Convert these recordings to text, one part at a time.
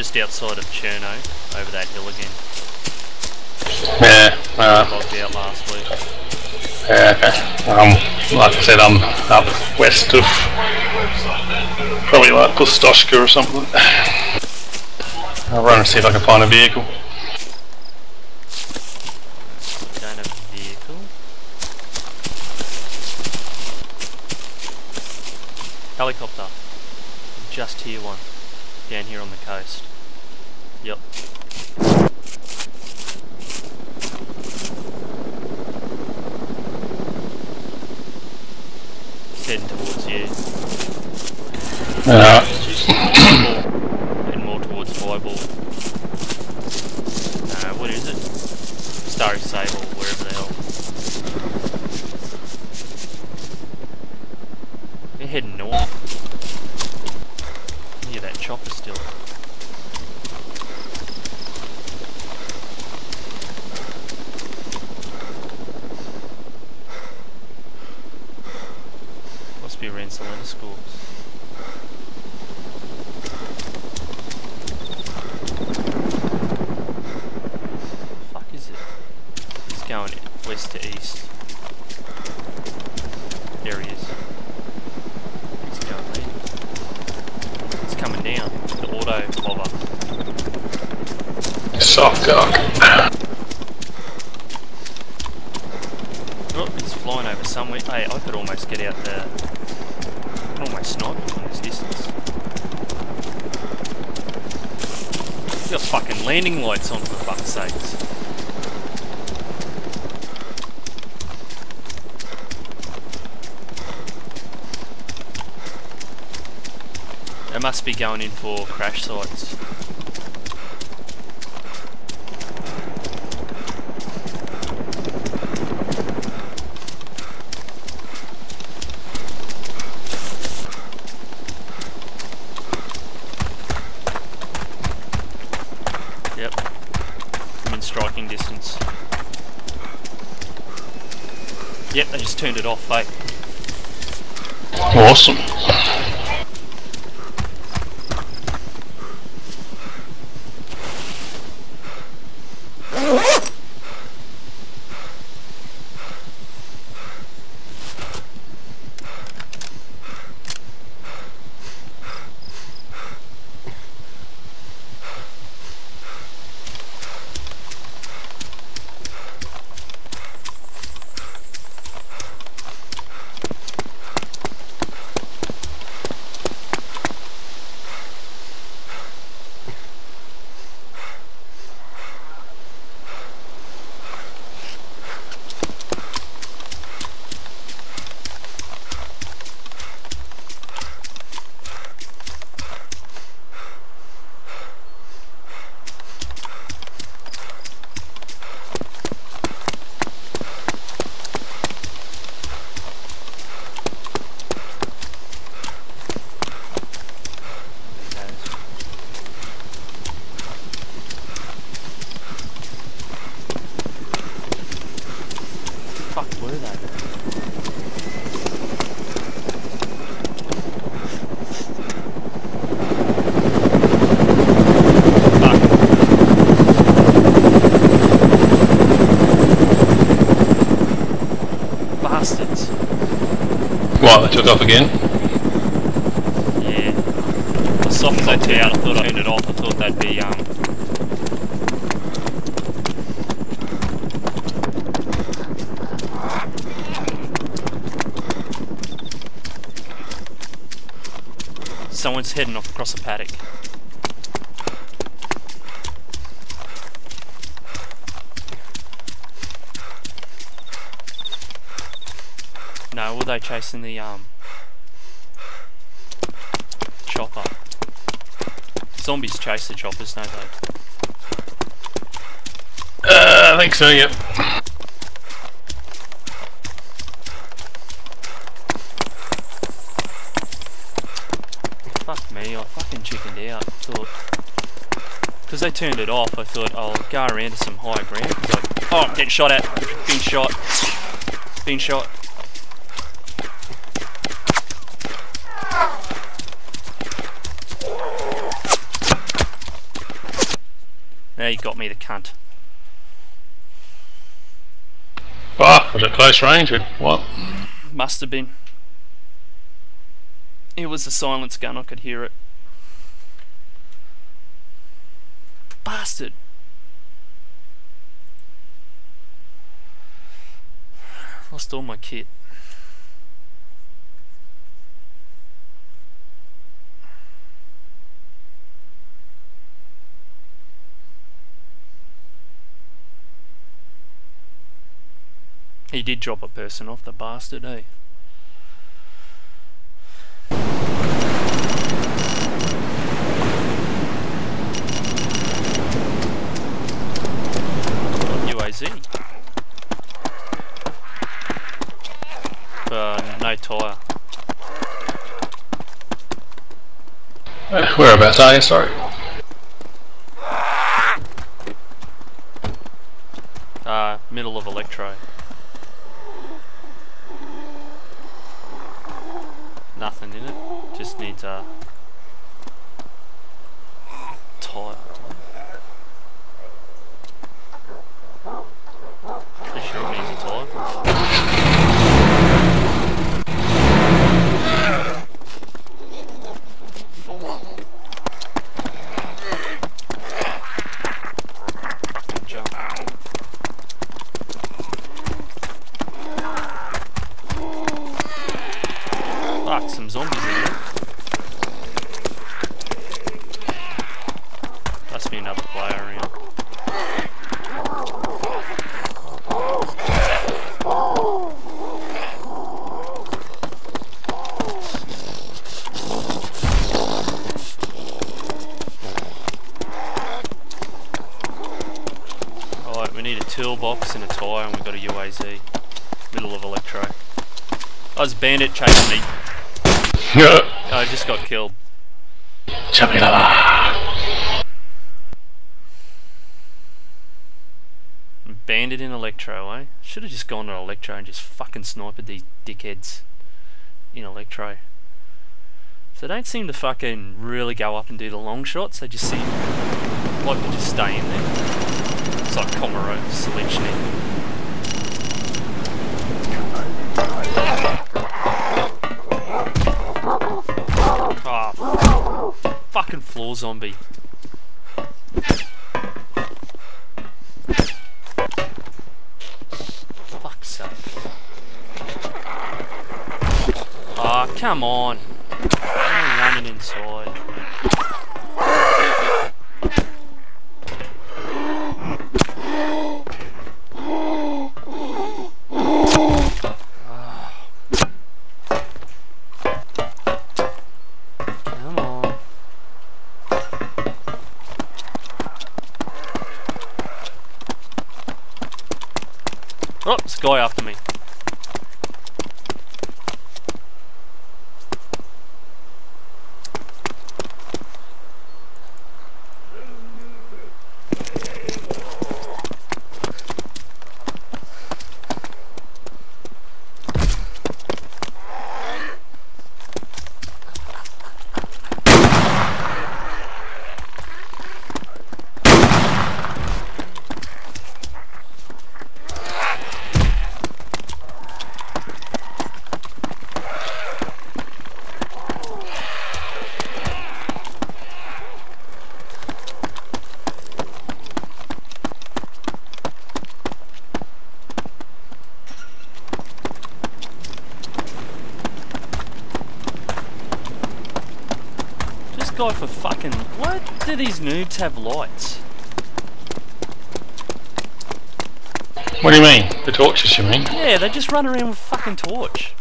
just outside of Cherno, over that hill again. Yeah. Logged out last week. Yeah, okay. Um, like I said, I'm up west of probably like Pustoshka or something. I'll run and see if I can find a vehicle. Don't have a vehicle. Helicopter. Just here one. Down here on the coast. Yep. Heading towards you. Alright. Heading more towards Fireball. Uh, what is it? Stary Sobor, wherever the hell. They're heading north. Hear that chopper still. Must be around Selena schools. fuck is it? He's going west to east. There he is. He's going left. It's coming down. The auto hover. Soft cock. Oh, he's flying over somewhere. Hey, I could almost get out the. I could almost snipe him from this distance. He's got fucking landing lights on for fuck's sakes. They must be going in for crash sites. Yep. I'm in striking distance. Yep, they just turned it off, eh? Awesome. fuck were they? Fuck. Bastards. What, they took off again? Yeah. As soft as I turned out, I thought I turned it off. I thought that'd be, um... Someone's heading off across a paddock. No, were they chasing the, um... Chopper? Zombies chase the choppers, don't they? Uh, I think so, yep. Fuck me, I fucking chickened out. Thought, because they turned it off, I thought I'll go around to some higher ground. I, oh, I'm getting shot at. Being shot. Being shot. You got me the cunt. Oh, was it close range what? Must have been. It was a silence gun, I could hear it. Bastard! Lost all my kit. He did drop a person off, the bastard, eh? UAZ. Uh, no tyre. Whereabouts are you? Sorry. Uh, middle of Electro. In it. Just needs a tyre. Pretty sure it needs a tyre. Jump. Fuck, some zombies in there. Must be another player around. Alright, we toolbox and a tyre and we've got a UAZ. Middle of Electro. There's a bandit chasing me. I just got killed. Bandit in Electro, eh? Should have just gone to Electro and just fucking sniped these dickheads in Electro. So they don't seem to fucking really go up and do the long shots, they just seem like to just stay in there. It's like Komaro selection. Ah, fucking floor zombie. Fuck's sake. Ah, come on. Guy after me. This guy for fucking. What do these noobs have lights? What do you mean? The torches, you mean? Yeah, they just run around with a fucking torch.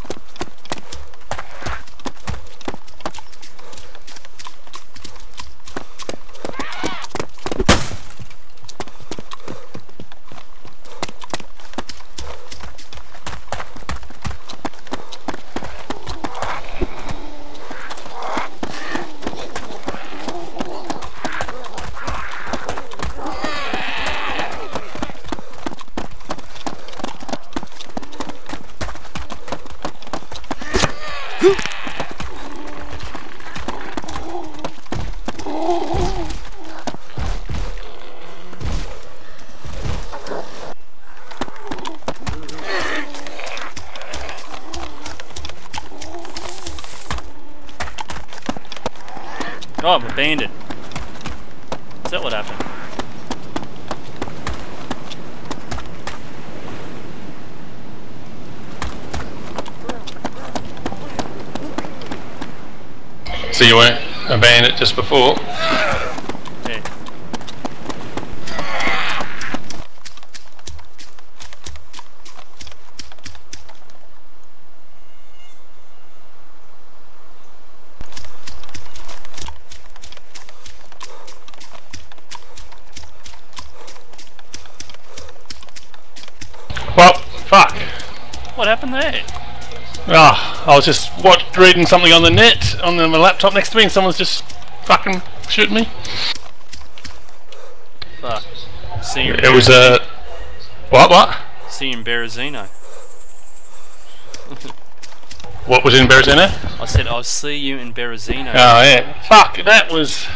Oh, I'm abandoned. Is that what happened? So you weren't a bandit just before? Yeah. Well, fuck. What happened there? Ah, I was just what, reading something on the net on the, my laptop next to me, and someone's just fucking shooting me. Fuck. See you in, It was a what? What? see you Berezino. What was in Berezino? I said I'll see you in Berezino. Oh yeah. Fuck, that was.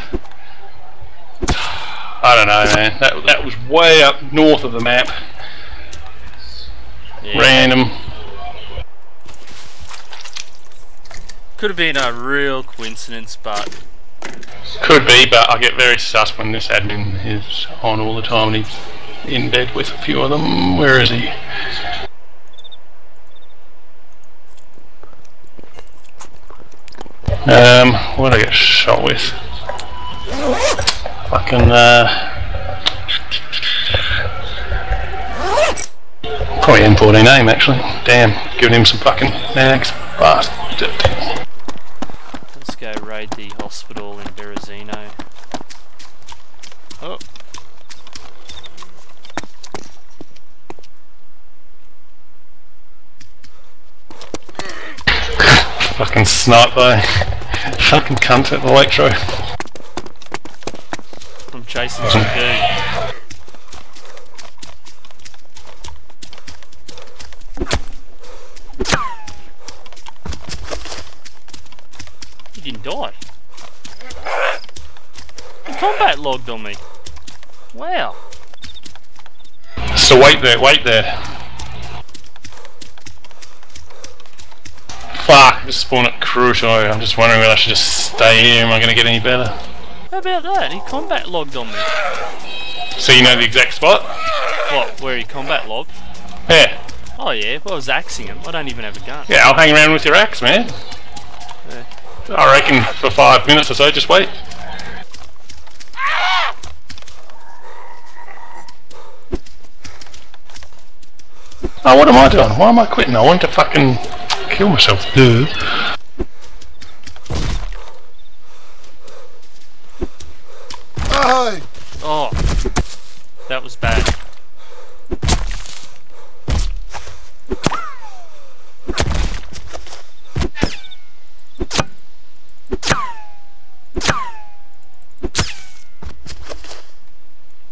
I don't know, man. That that was way up north of the map. Yeah. Random. Could have been a real coincidence, but Could be, but I get very sus when this admin is on all the time and he's in bed with a few of them. Where is he? Um, what did I get shot with? Fucking, uh. Probably M14 aim actually. Damn, giving him some fucking nags. Bastard. Let's go raid the hospital in Berezino. Oh. Fucking snipe by fucking cunt at the electro. I'm chasing some dude. He didn't die. He combat logged on me. Wow. So wait there, wait there. Fuck, just spawned at crucial. I'm just wondering whether I should just stay here. Am I going to get any better? How about that? He combat logged on me. So you know the exact spot? What? Where he combat logged? Yeah. Oh yeah, well I was axing him. I don't even have a gun. Yeah, I'll hang around with your axe, man. Yeah. I reckon for five minutes or so, just wait. Oh, what am I doing? Why am I quitting? I want to fucking kill myself. Duh. Oh, that was bad.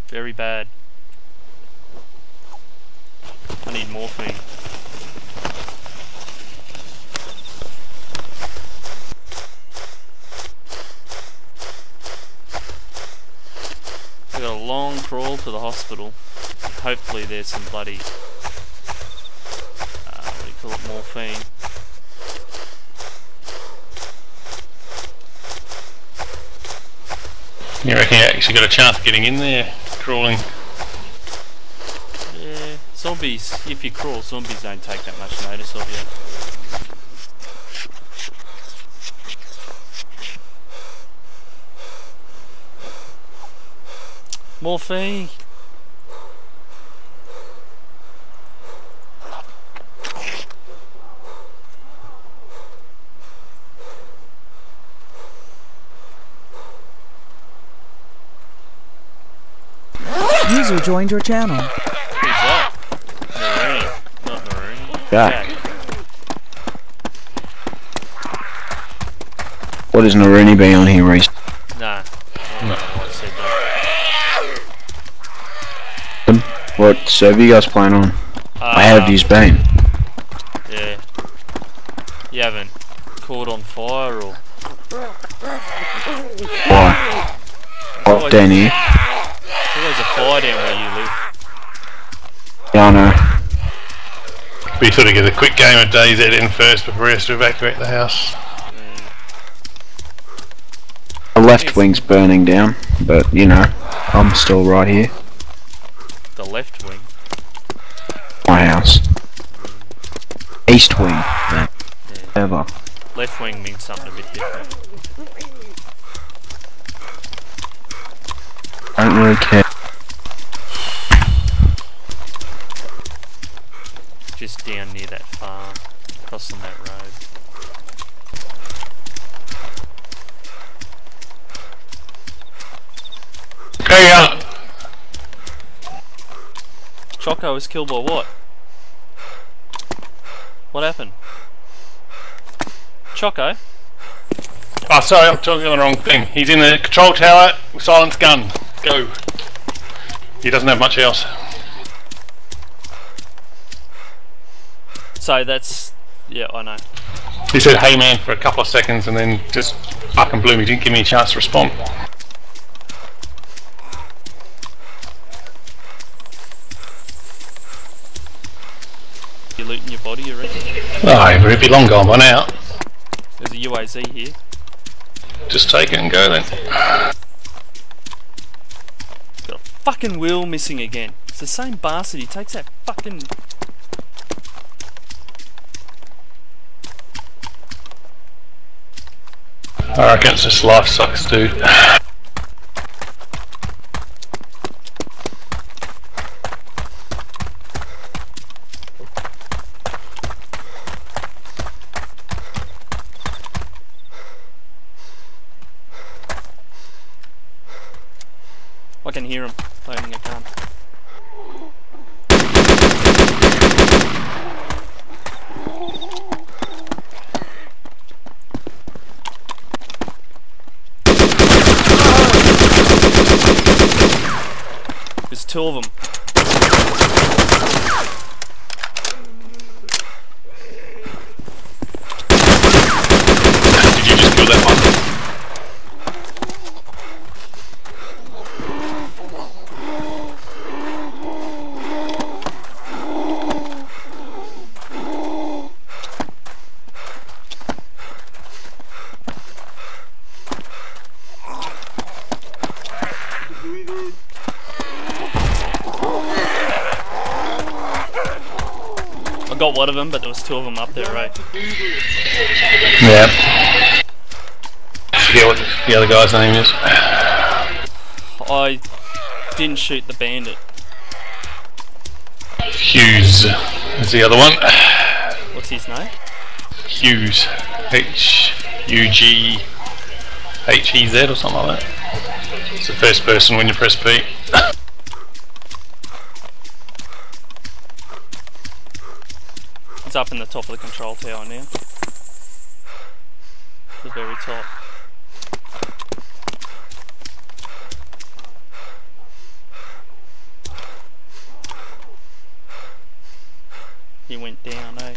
Very bad. I need morphine. I got a long crawl to the hospital. And hopefully there's some bloody uh, what do you call it, morphine. You reckon you actually got a chance of getting in there, crawling? Yeah, zombies. If you crawl, zombies don't take that much notice of you. Morphine. User joined your channel. Who's that? Maroon. Not Maroon. Jack. Jack. What is Naruni be on here, Reese? Nah. I don't know why I said that. What server you guys playing on? I have Uh, used Bane. Yeah. You haven't caught on fire or Why? Oh, Danny. there's always a fire down where you live. Yeah, I know. We sort of get a quick game of DayZ in first before we have to evacuate the house. The left wing's burning down, but you know, I'm still right here. Left wing. My house. East wing. Yeah. Whatever. Left wing means something a bit different. I don't really care. Just down near that farm, crossing that road. Hey, uh, Chokko was killed by what? What happened? Chokko? oh, sorry, I'm talking the wrong thing. He's in the control tower, silence gun. Go. He doesn't have much else. So that's yeah, I know. He said, hey man, for a couple of seconds and then just fucking blew me. Didn't give me a chance to respond. You looting your body, you reckon? Oh, it'd be long gone by now. There's a UAZ here. Just take it and go then. Got a fucking wheel missing again. It's the same bastard. He takes that fucking. I reckon it's just life sucks, dude. I can hear him loading a gun. There's two of them. Did you just kill that one? I got one of them, but there was two of them up there, right? Yeah. Forget what the other guy's name is. I didn't shoot the bandit. Hughes is the other one. What's his name? Hughes. H U G H E Z or something like that. It's the first person when you press B. up in the top of the control tower now. The very top. He went down, eh?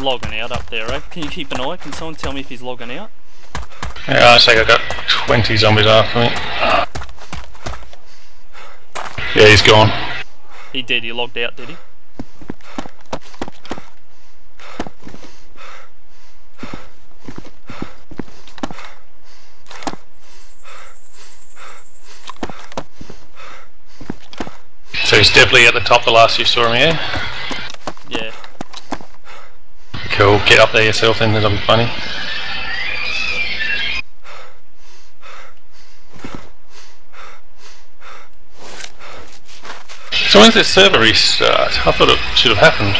Logging out up there, eh? Can you keep an eye? Can someone tell me if he's logging out? Yeah, I think I got 20 zombies after me. Yeah, he's gone. He did, he logged out, did he? So he's definitely at the top the last you saw him, yeah? Cool, get up there yourself then, that'll be funny. So when's this server restart? I thought it should have happened.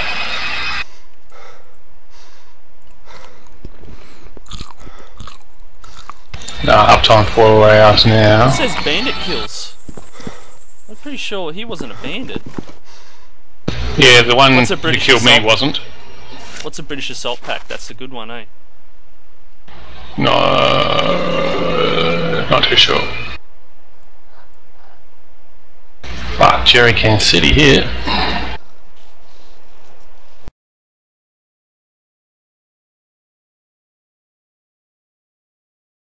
Nah, uptime 4 hours now. It now. says bandit kills. I'm pretty sure he wasn't a bandit. Yeah, the one who killed me wasn't. What's a British assault pack? That's a good one, eh? No, not too sure. But Jerry Can City here.